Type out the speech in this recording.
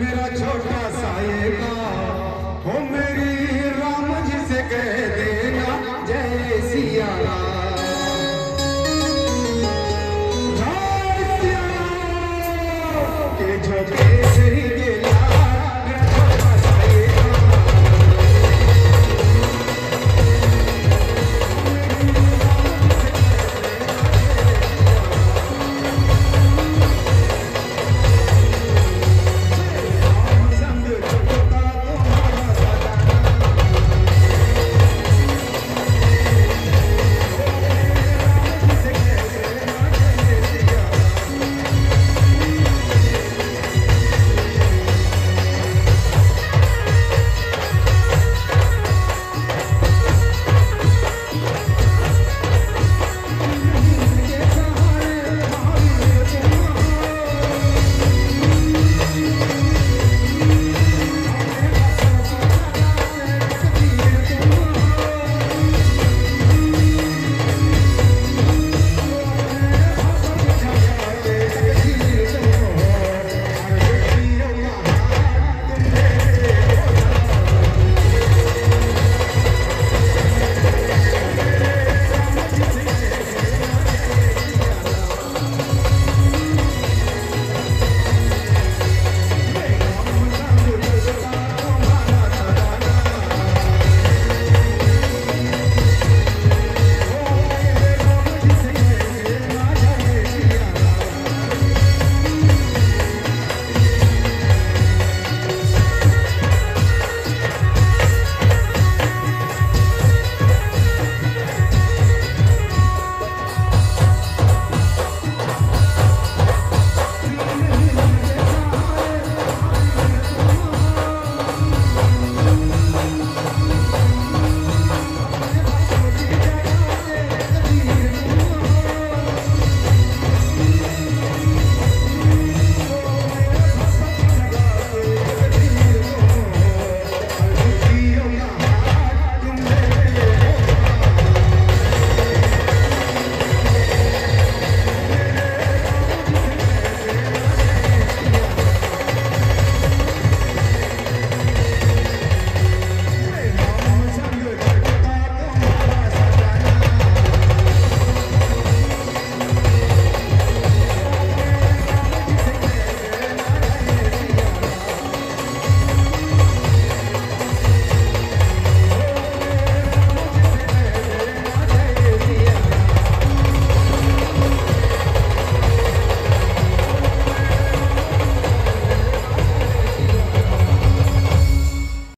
मेरा छोटा साएगा हो